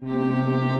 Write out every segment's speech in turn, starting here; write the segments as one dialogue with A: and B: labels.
A: うん。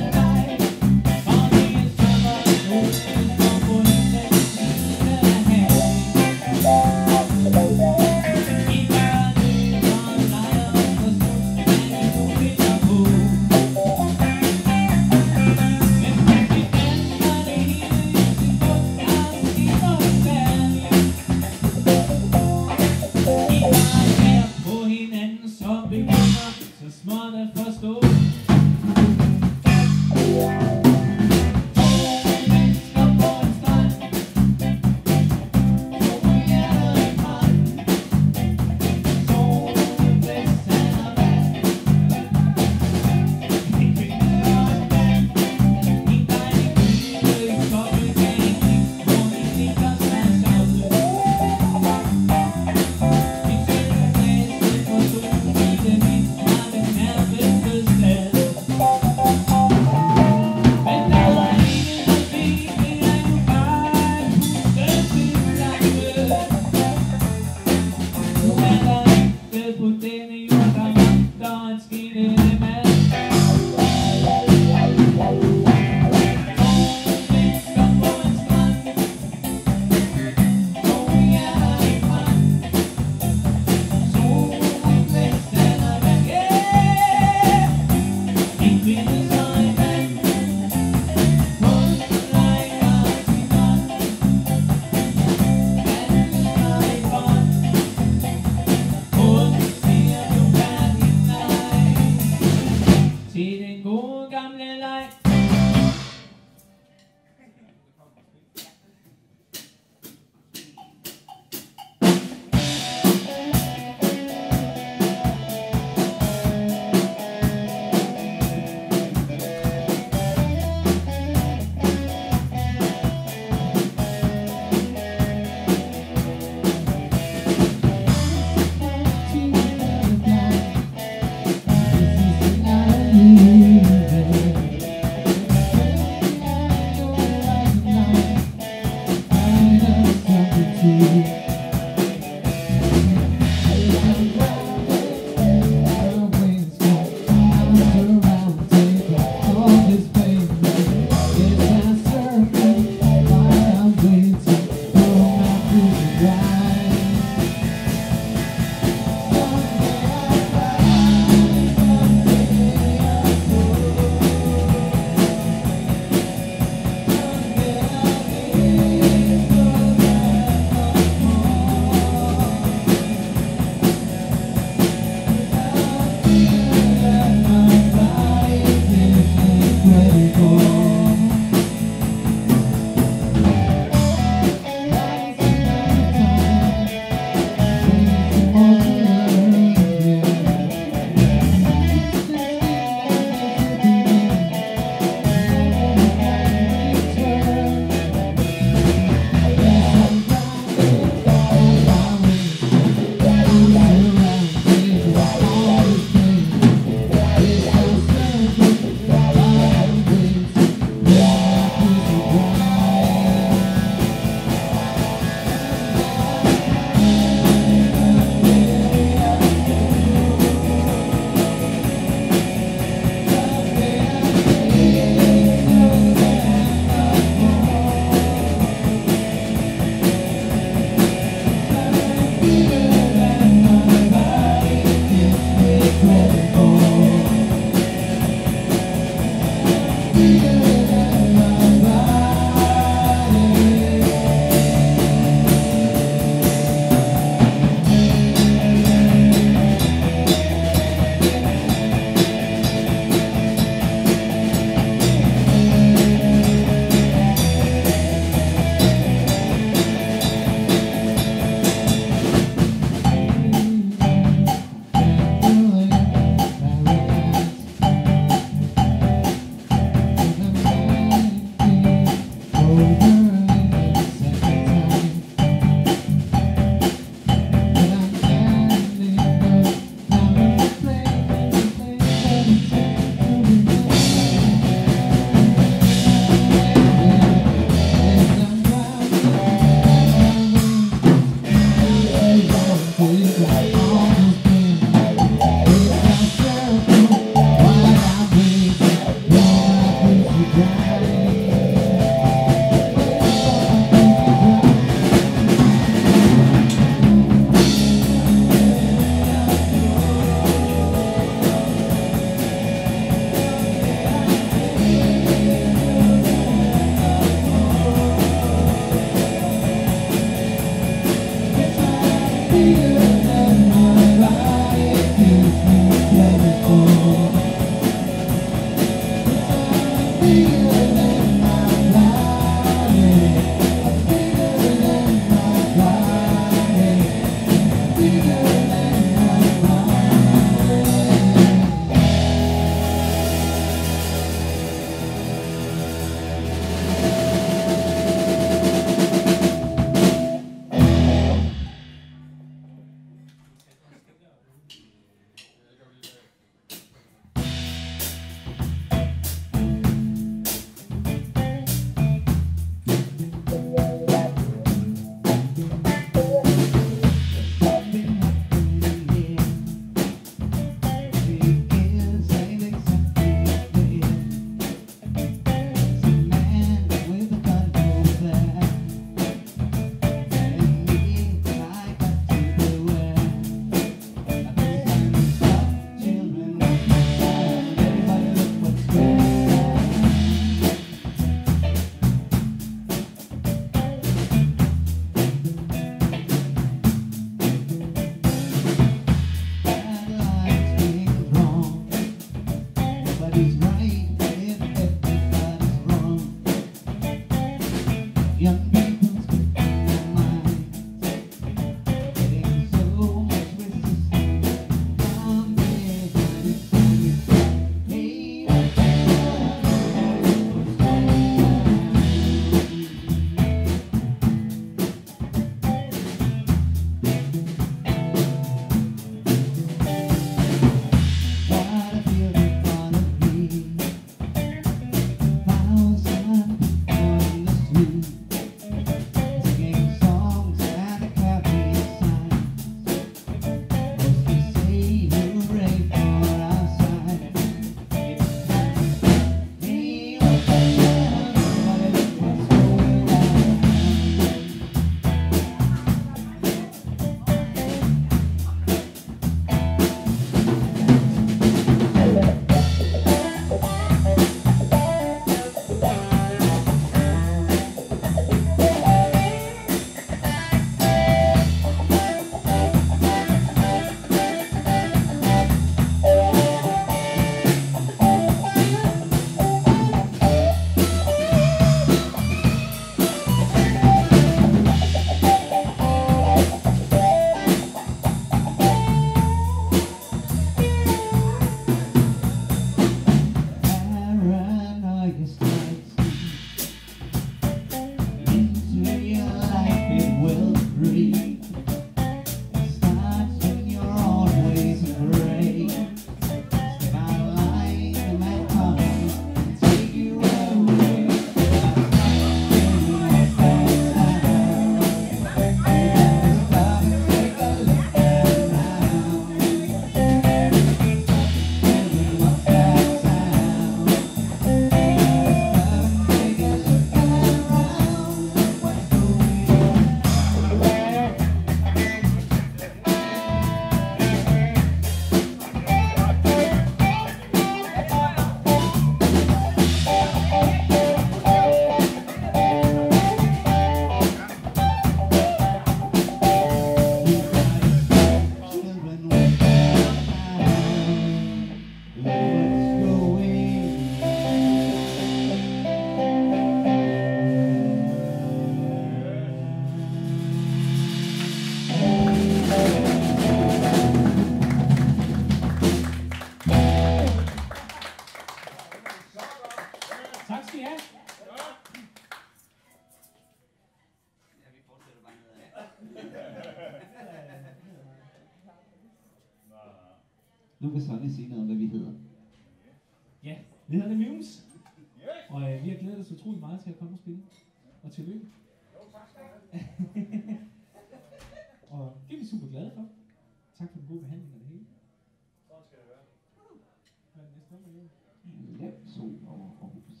A: Let's our hopes.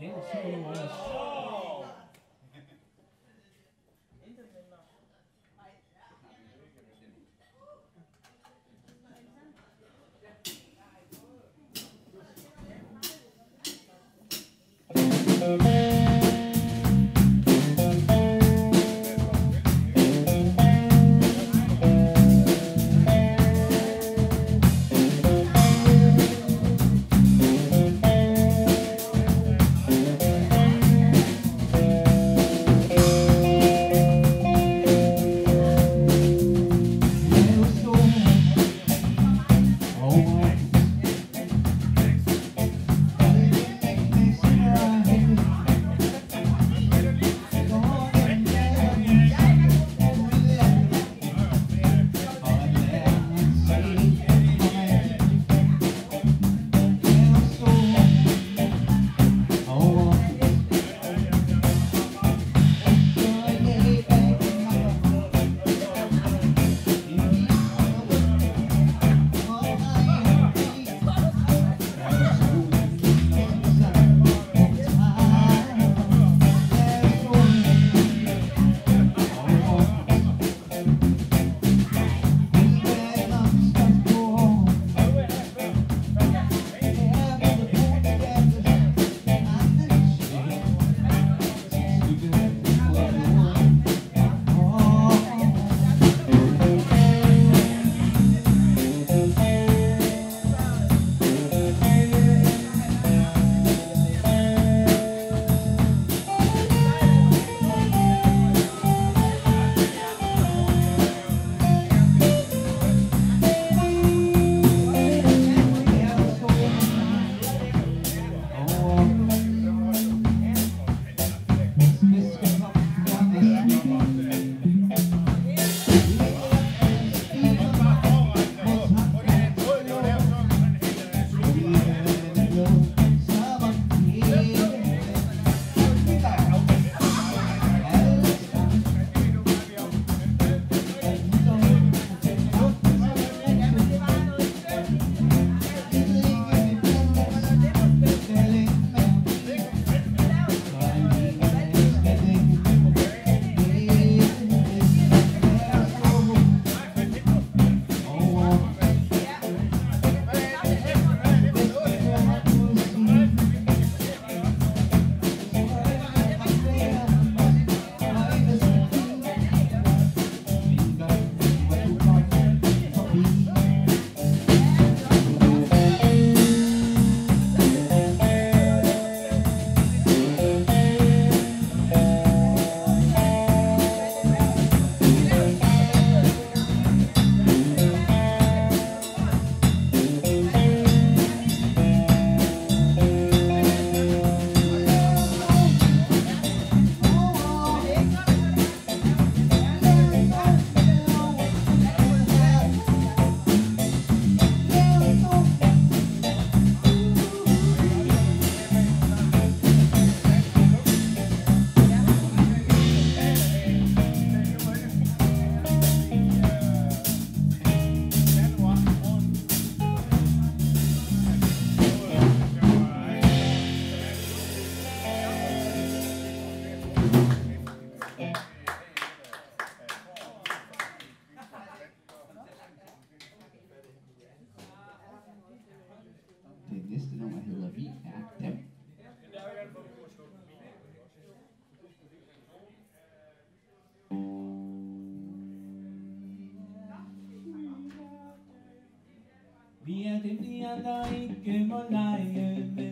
A: Let's hope our hopes. やないけもない夢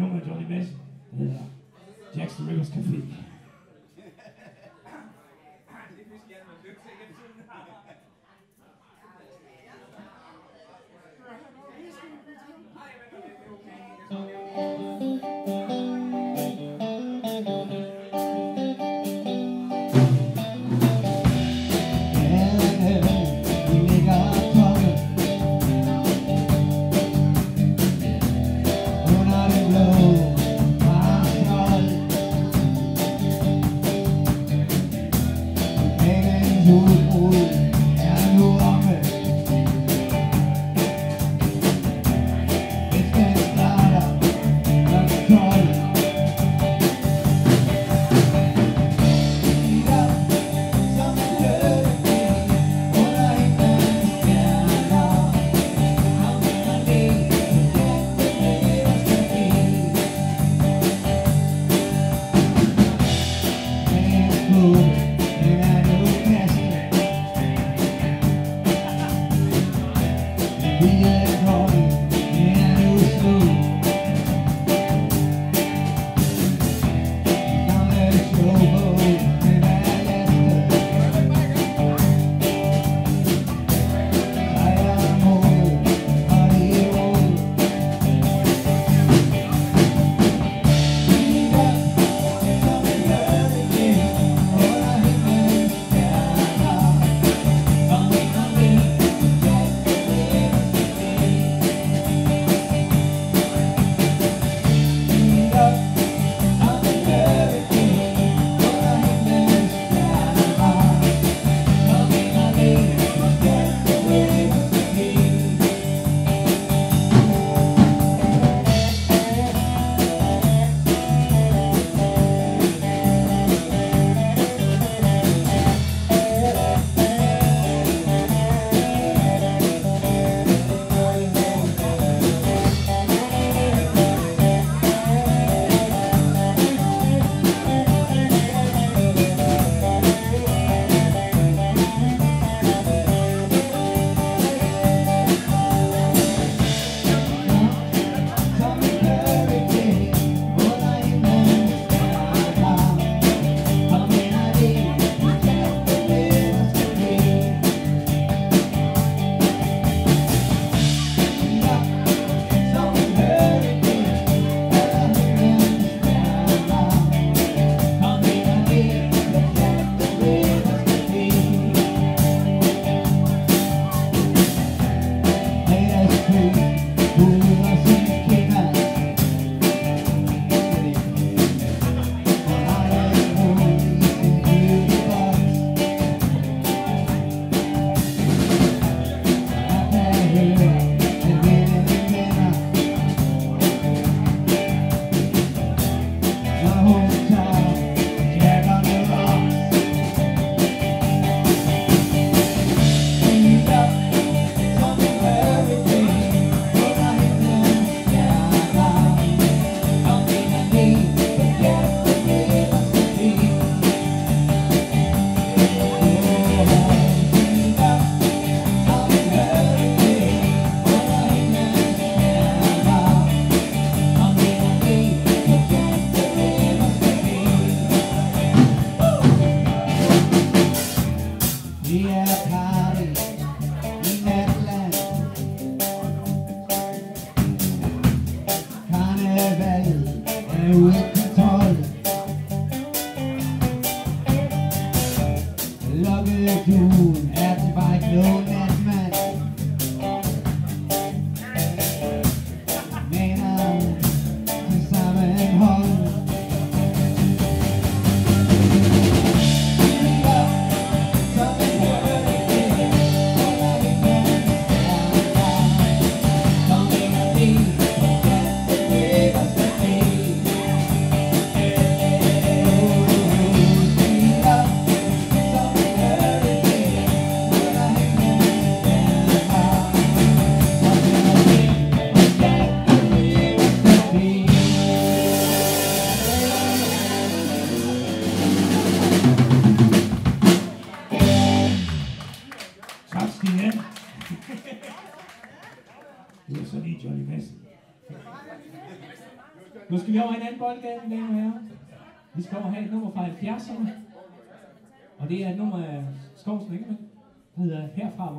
A: Nummer af Johnny Madsen, der uh, hedder
B: Jack The Rippers Café.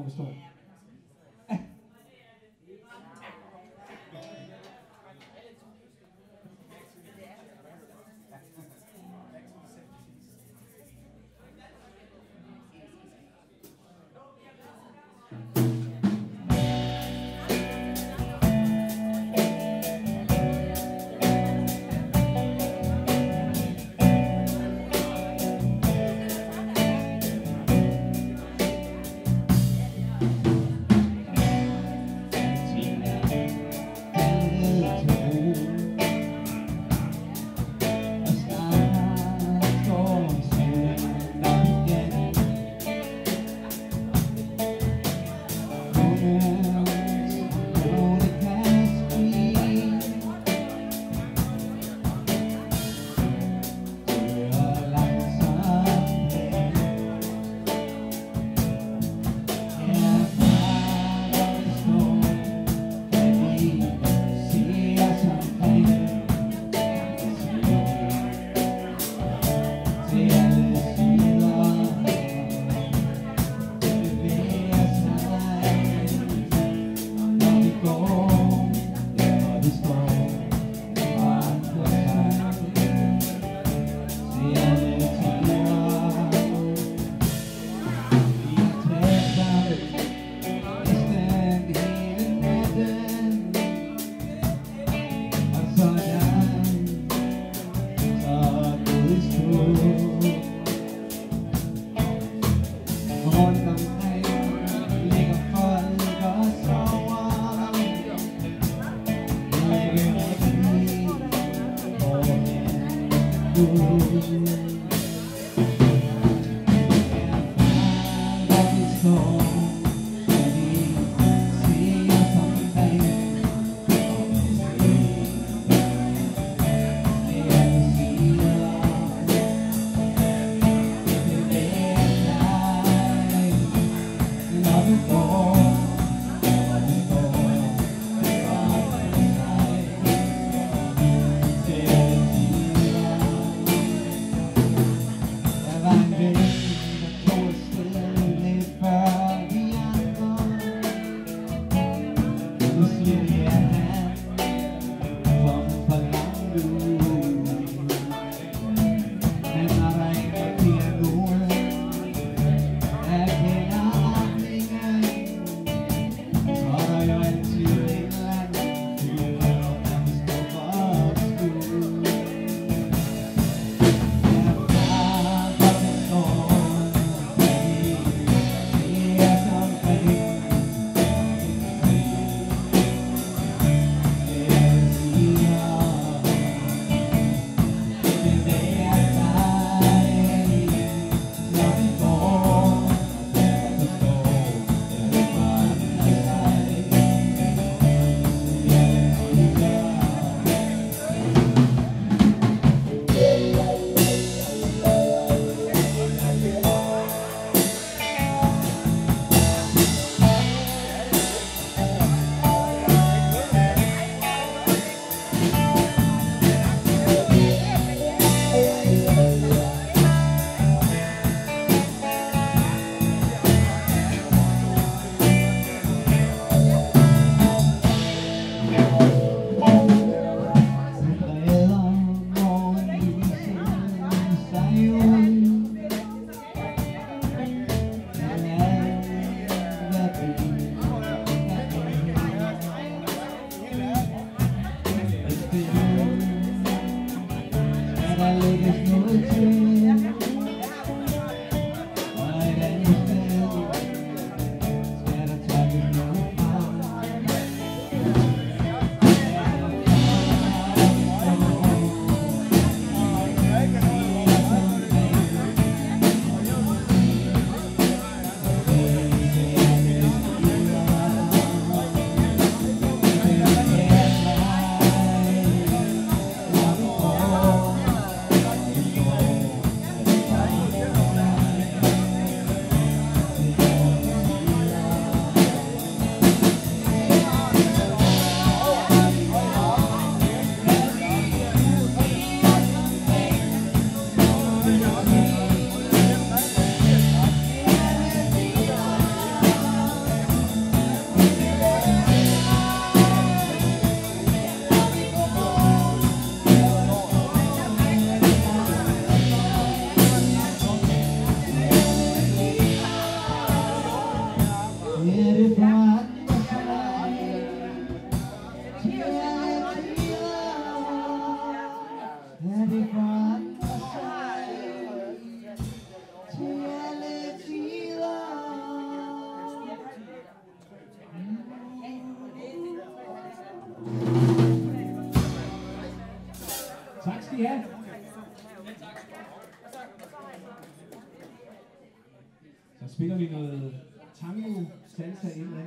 B: Herfra, Şerif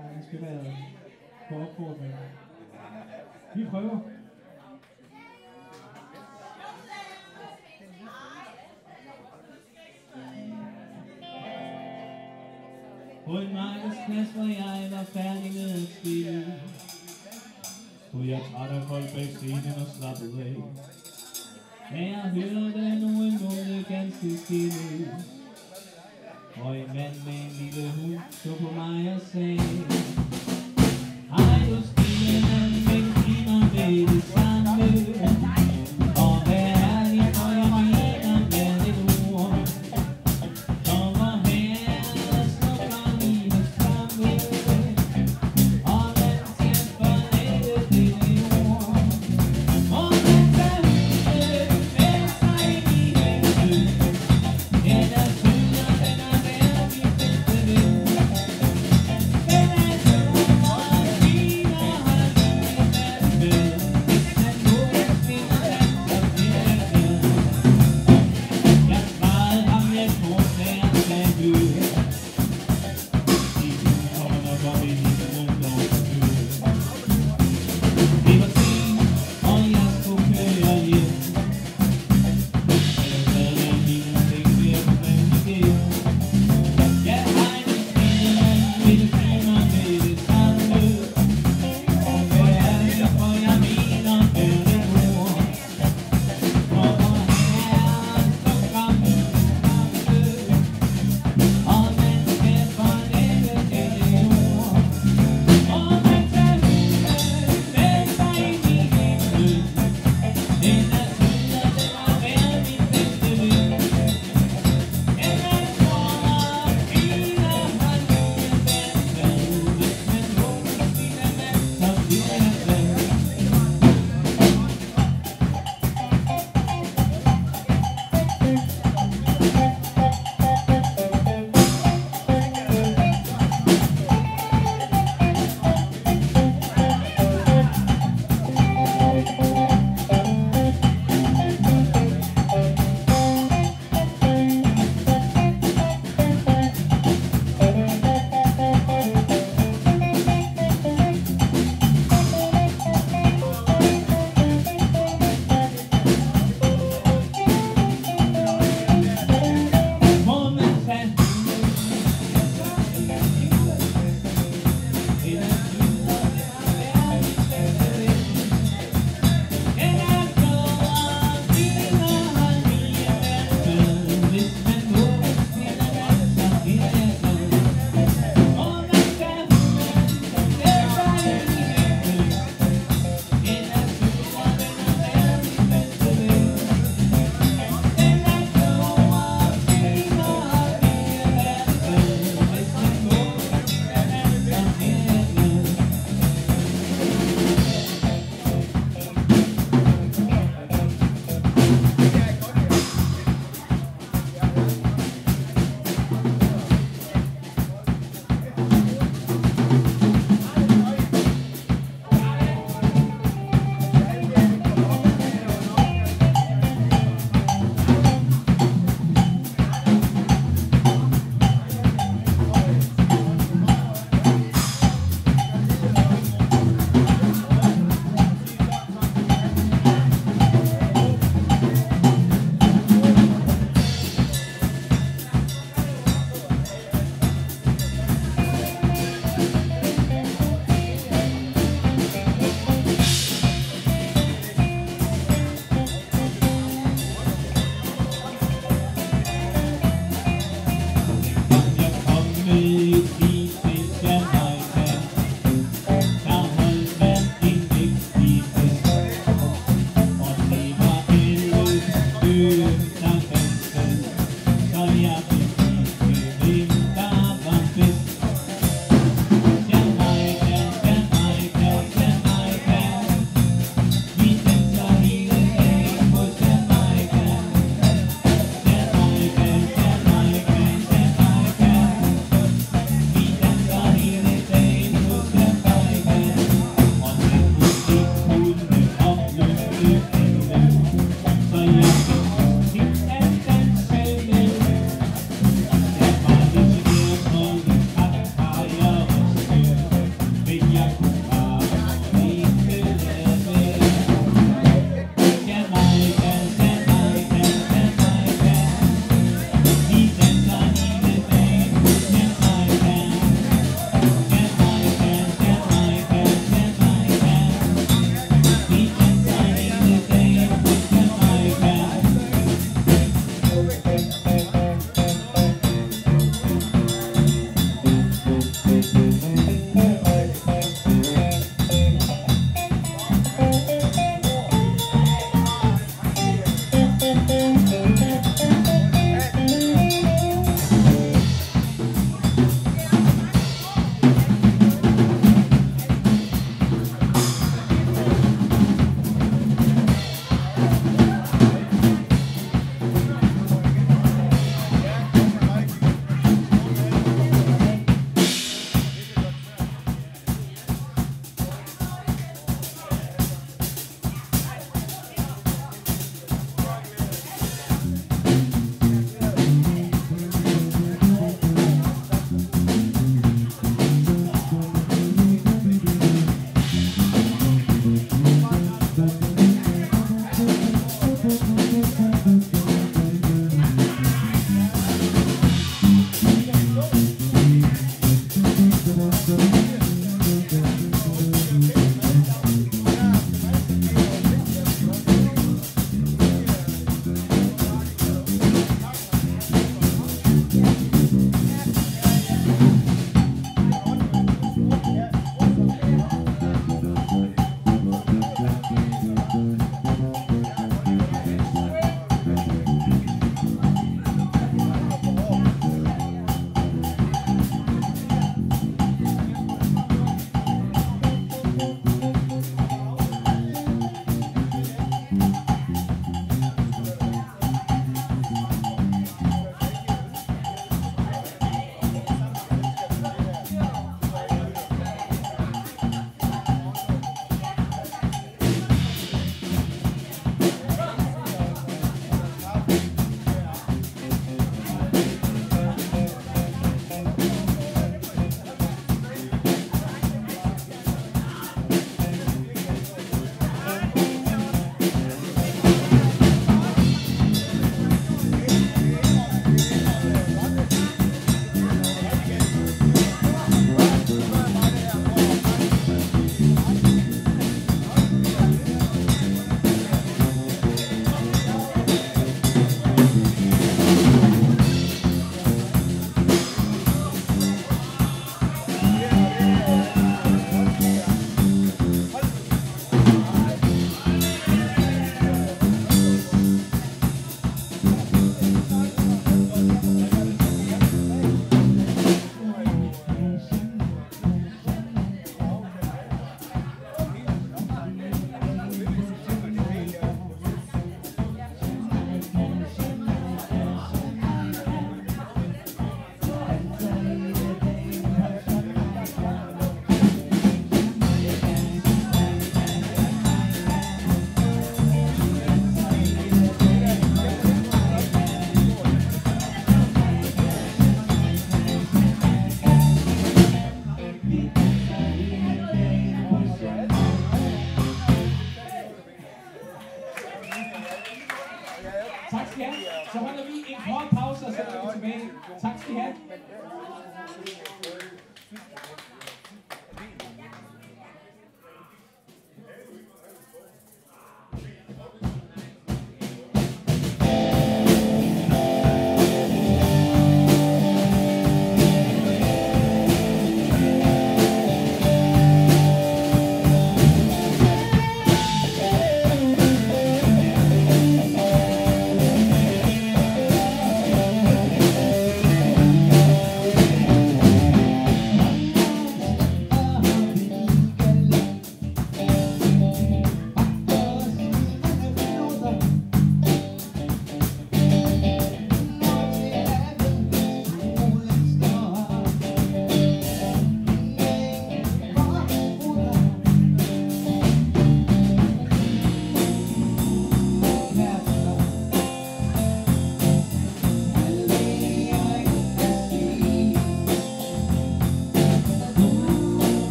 B: salsa ind ad gangen. på opfordring. Vi prøver. På en markedsplads, hvor jeg var færdig med at spille Stod jeg træt af folk bag scenen og slappede af Da jeg hørte nogen mumle ganske stille Oy, men, men, liebe Hut, so von my say.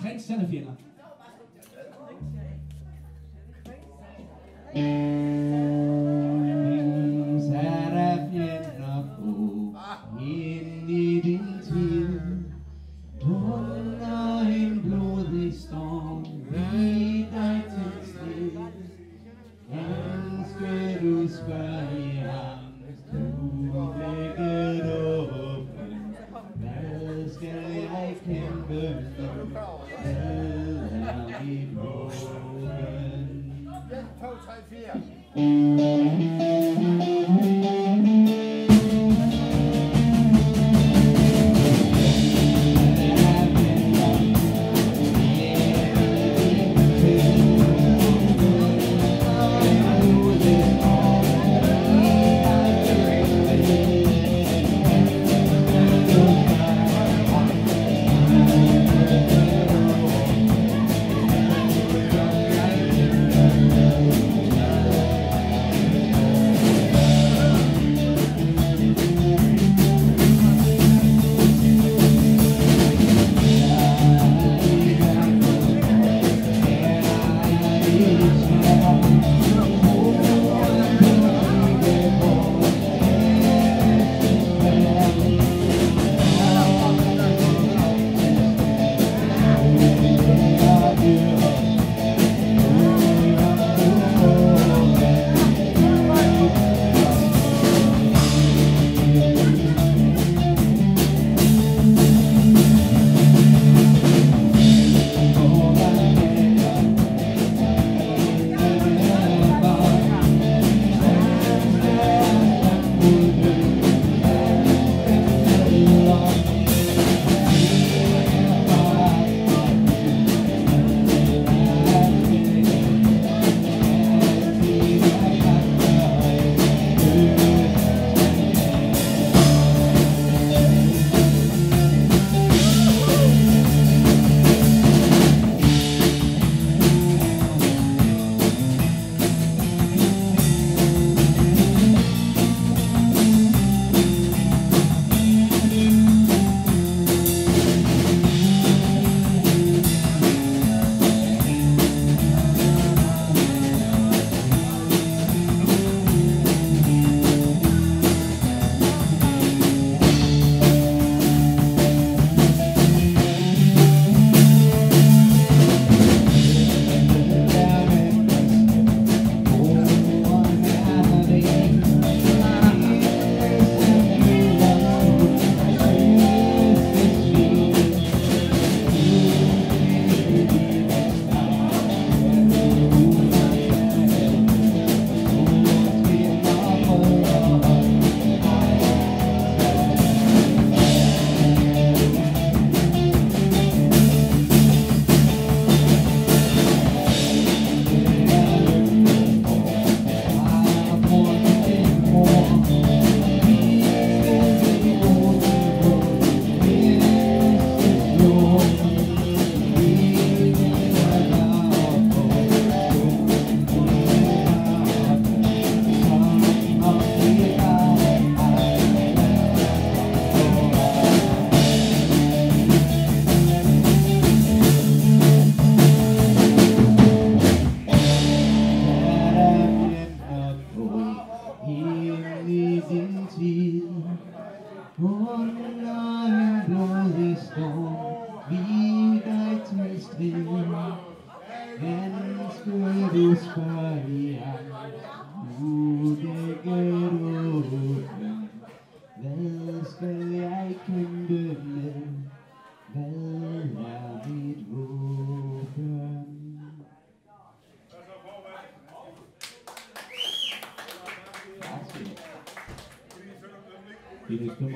B: geen Jennifer.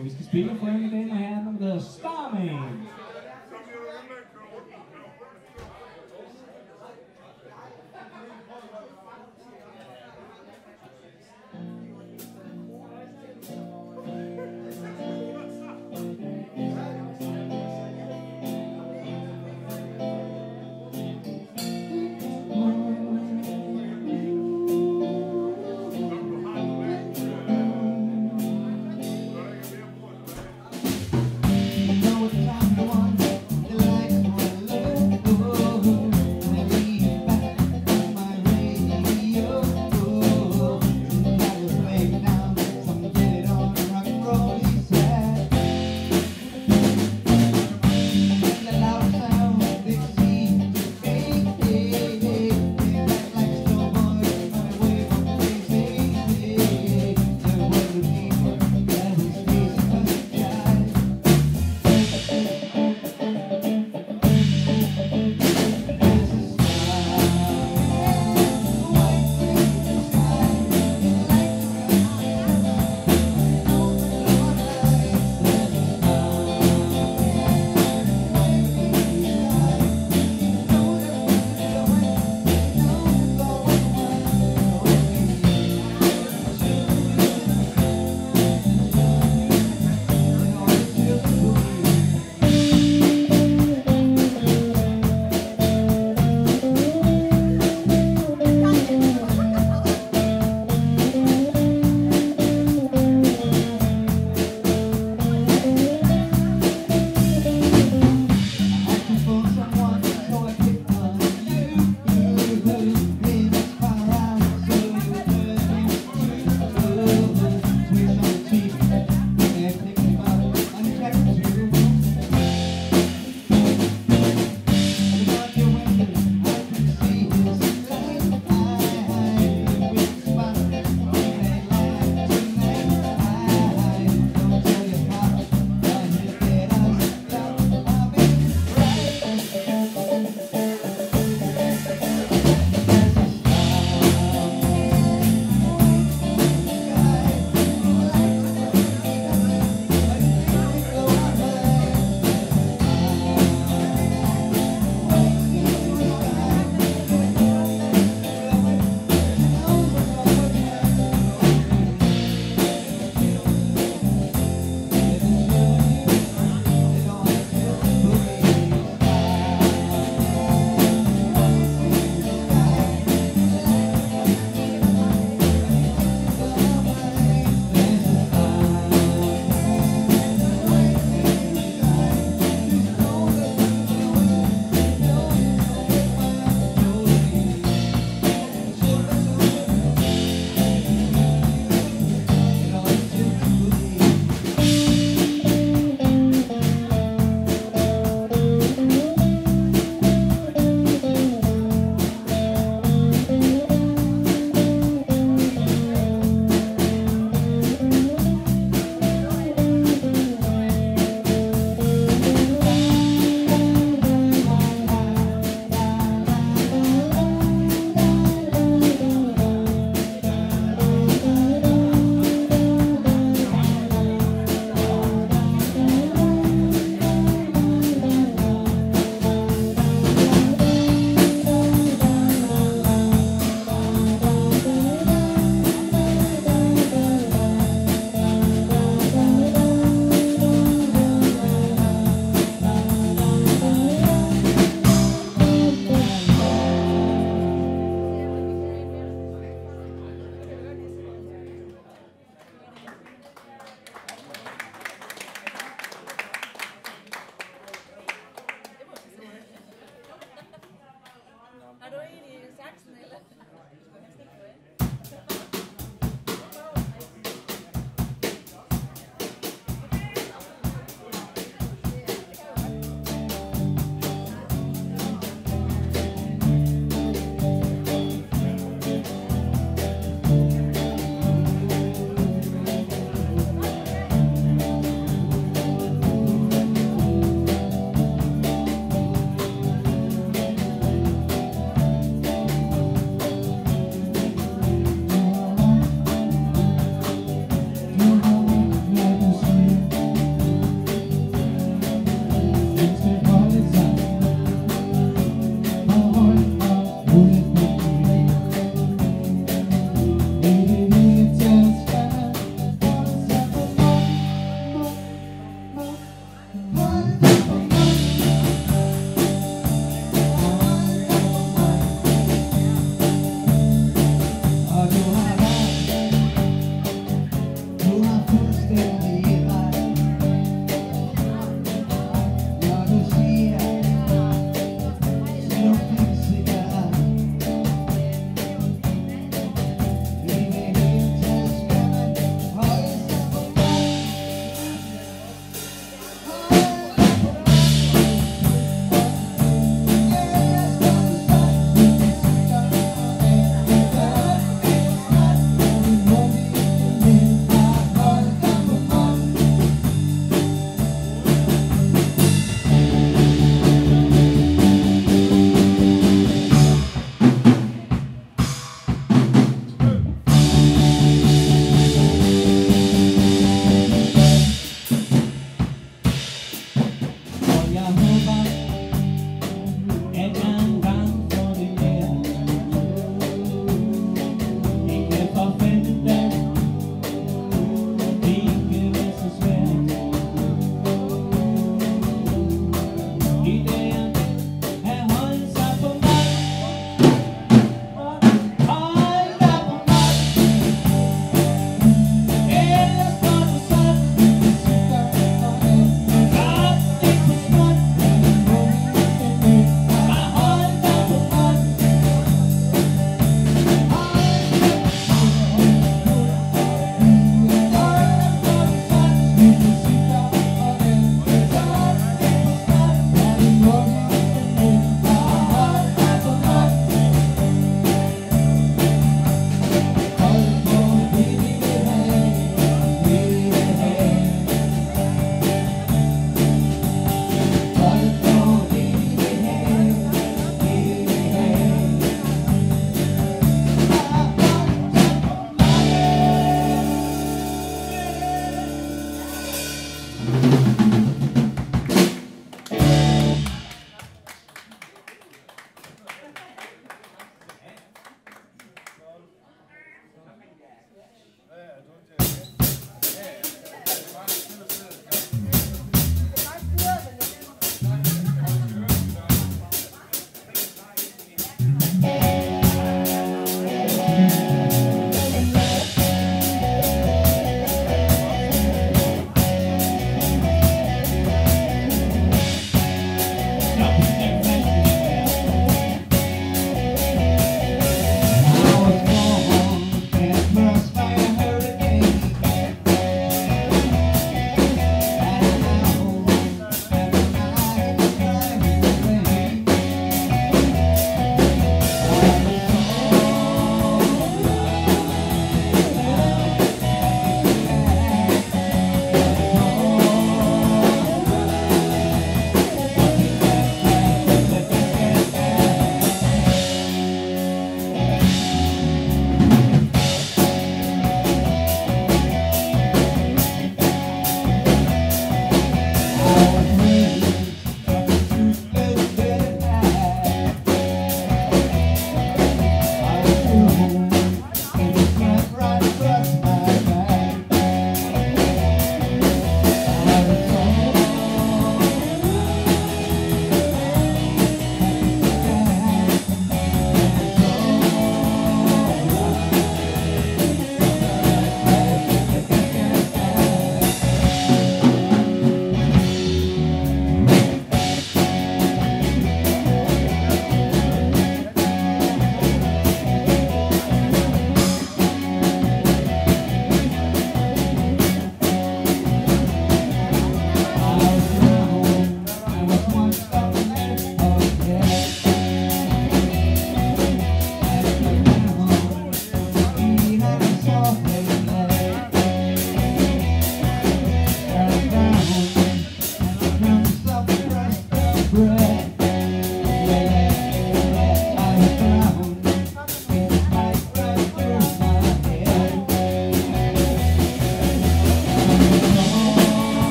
B: hvor vi skal spille for en i dag, og her er
A: nogen, der hedder Starman.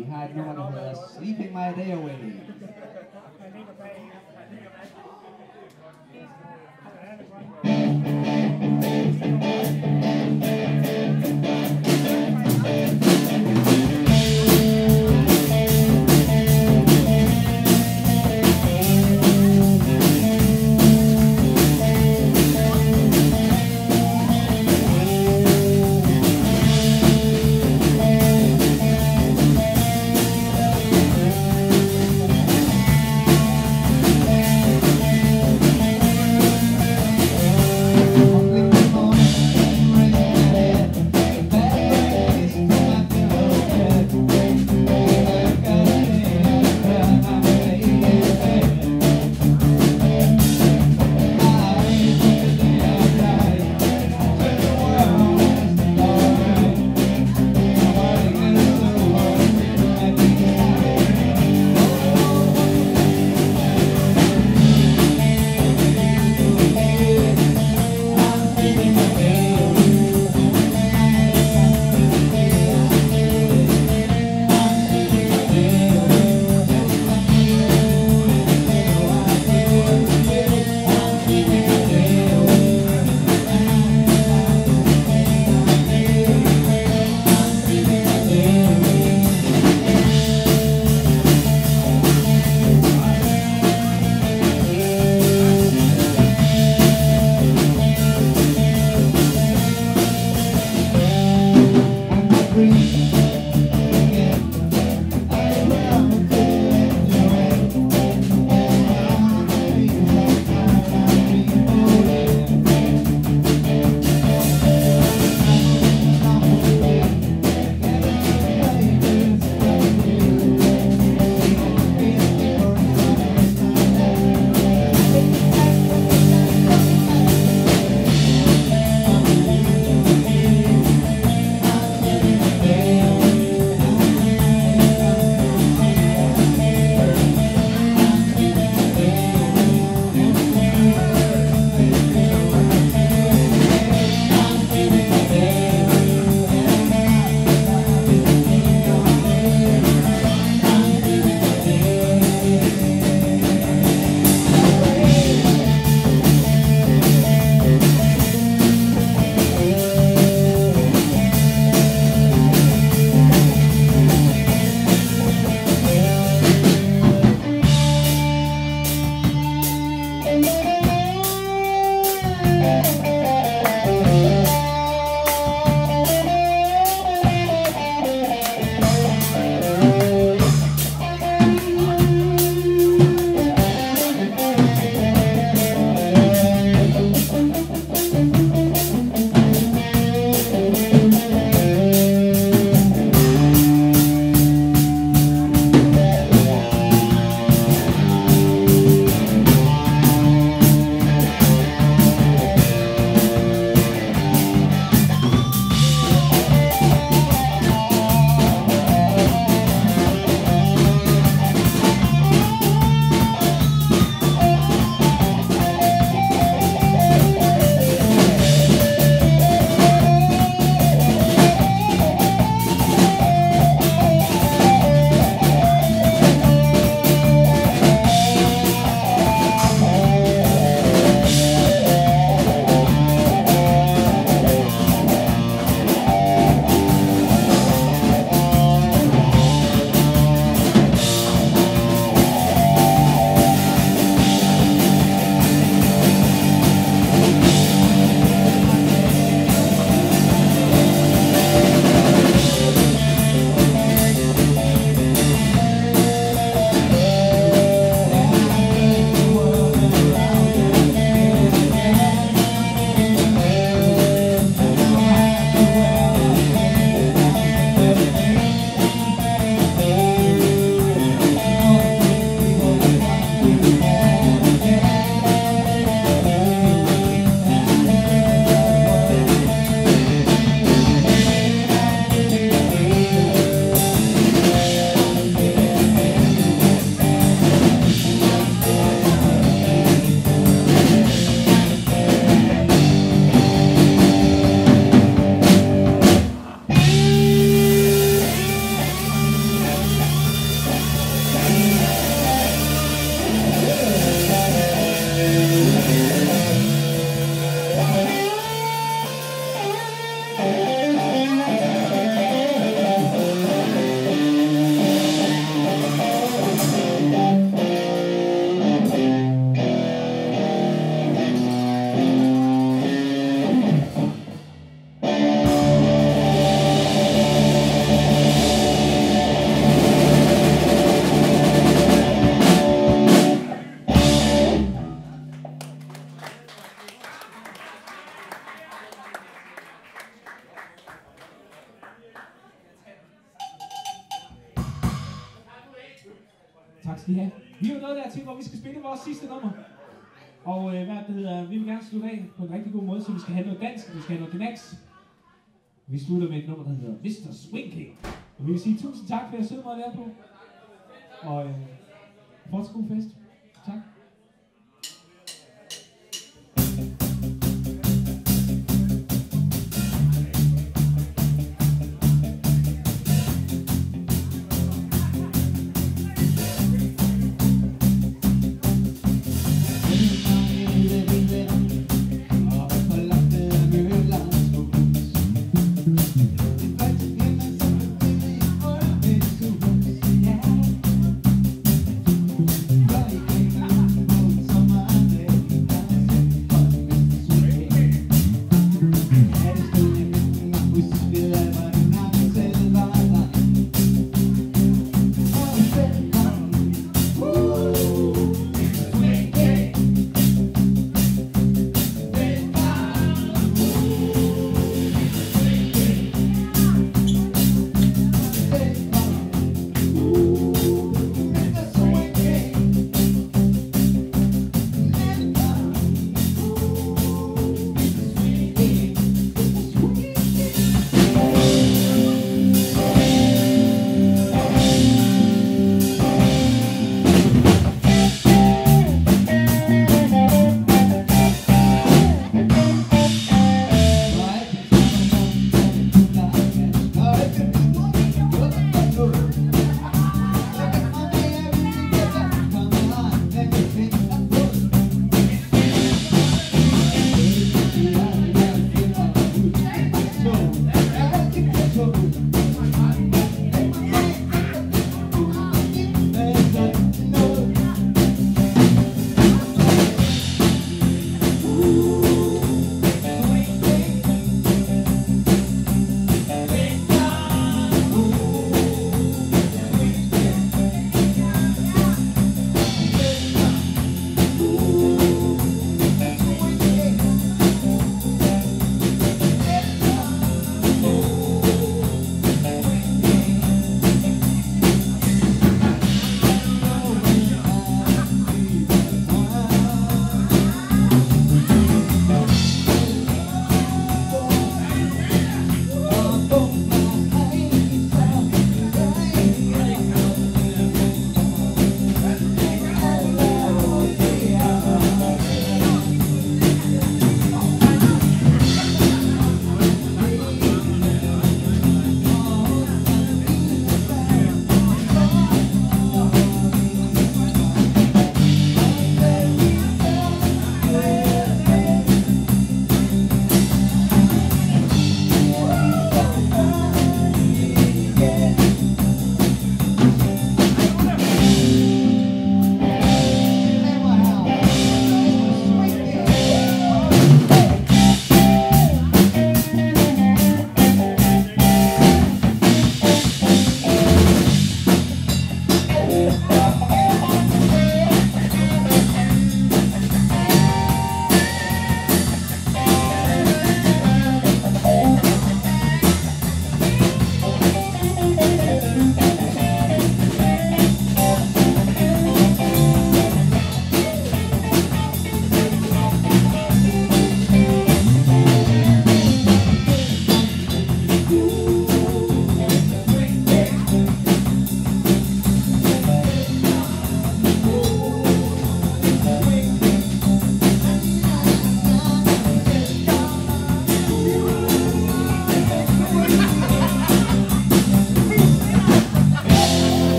A: Har et nummer, der Sleeping My Day Away. Hedder, slutte af på en rigtig god måde, så vi skal have noget dansk, vi skal have noget knags. Vi slutter med et nummer, der hedder Mr. Swing King. Og vi vil sige tusind tak for at jeg sidder meget der på. Og øh, fortsat god fest. Tak.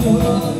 C: Oh.